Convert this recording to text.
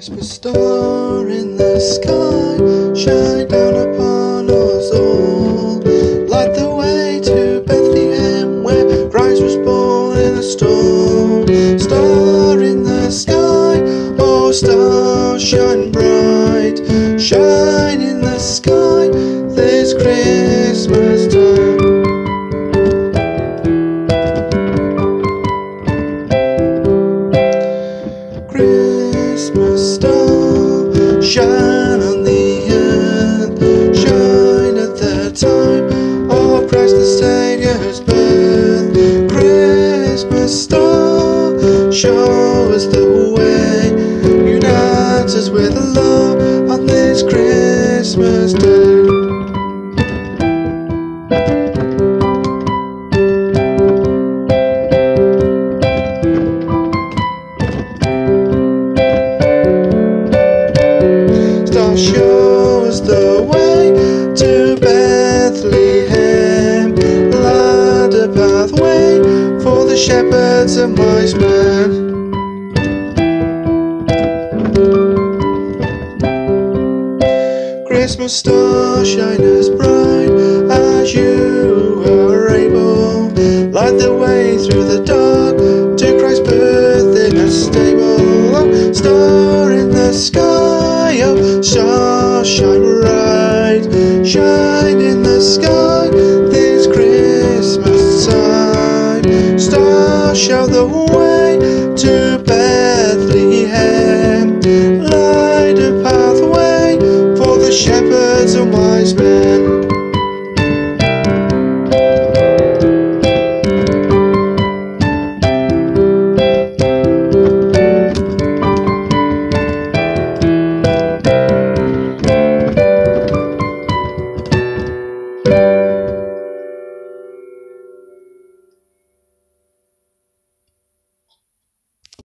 Christmas star in the sky, shine down upon us all. Light the way to Bethlehem, where Christ was born in a stall. Star in the sky, oh star, shine bright, shine in the sky this Christmas Christmas star, shine on the earth, shine at the time of Christ the Saviour's birth. Christmas star, show us the way, unite us with love on this Christmas day. Star show us the way to Bethlehem. Light a pathway for the shepherds and wise men. Christmas star shine as bright as you shine bright, shine in the sky this Christmas time. Star show the way to Bethlehem.